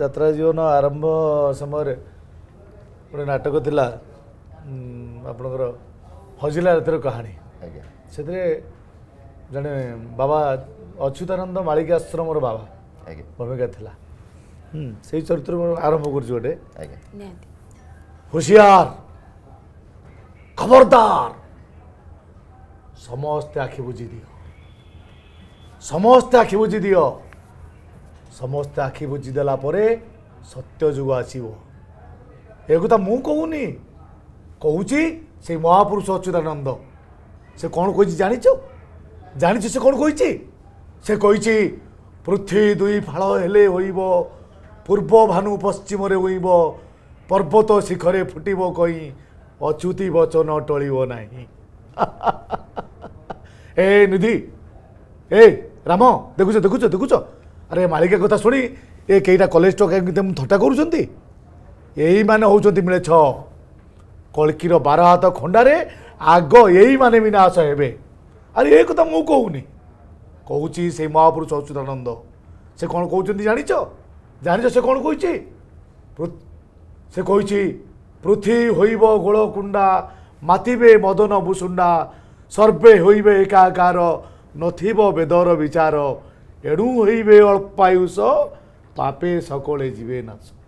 ଯାତ୍ରା ଜୀବନ ଆରମ୍ଭ ସମୟରେ ଗୋଟେ ନାଟକ ଥିଲା ଆପଣଙ୍କର ହଜିଲା ରାତିର କାହାଣୀ ଆଜ୍ଞା ସେଥିରେ ଜଣେ ବାବା ଅଚ୍ୟୁତାନନ୍ଦ ମାଳିକ ଆଶ୍ରମର ବାବା ଭୂମିକା ଥିଲା ସେଇ ଚରିତ୍ର ଆରମ୍ଭ କରୁଛି ଗୋଟେ ହୁସିଆର ଖବରଦାର ସମସ୍ତେ ଆଖି ବୁଝି ଦିଅ ସମସ୍ତେ ଆଖି ବୁଝି ଦିଅ ସମସ୍ତେ ଆଖି ବୁଜିଦେଲା ପରେ ସତ୍ୟ ଯୁଗ ଆସିବ ଏ କଥା ମୁଁ କହୁନି କହୁଛି ସେଇ ମହାପୁରୁଷ ଅଚ୍ୟୁତାନନ୍ଦ ସେ କ'ଣ କହିଛି ଜାଣିଛୁ ଜାଣିଛୁ ସେ କ'ଣ କହିଛି ସେ କହିଛି ପୃଥ୍ୱୀ ଦୁଇ ଫାଳ ହେଲେ ହୋଇବ ପୂର୍ବ ଭାନୁ ପଶ୍ଚିମରେ ଉଇଁବ ପର୍ବତ ଶିଖରେ ଫୁଟିବ କଇଁ ଅଚ୍ୟୁତି ବଚନ ଟଳିବ ନାହିଁ ଏ ନିଧି ଏ ରାମ ଦେଖୁଛ ଦେଖୁଛ ଦେଖୁଛ ଆରେ ମାଳିକା କଥା ଶୁଣି ଏ କେଇଟା କଲେଜ ଟଙ୍କା କେମିତି ଥଟ୍ଟା କରୁଛନ୍ତି ଏଇମାନେ ହେଉଛନ୍ତି ମିଳେ ଛଅ କଳକିର ବାର ହାତ ଖଣ୍ଡାରେ ଆଗ ଏଇମାନେ ବିନାଶ ହେବେ ଆରେ ଏ କଥା ମୁଁ କହୁନି କହୁଛି ସେଇ ମହାପୁରୁଷ ଅଚ୍ୟୁତାନନ୍ଦ ସେ କ'ଣ କହୁଛନ୍ତି ଜାଣିଛ ଜାଣିଛ ସେ କ'ଣ କହିଛି ସେ କହିଛି ପୃଥି ହୋଇବ ଗୋଳକୁଣ୍ଡା ମାତିବେ ମଦନ ଭୁଷୁଣ୍ଡା ସର୍ବେ ହୋଇବେ ଏକାକାର ନଥିବ ବେଦର ବିଚାର एणु हैबे अल्प आयुष तापे सकले जे नाच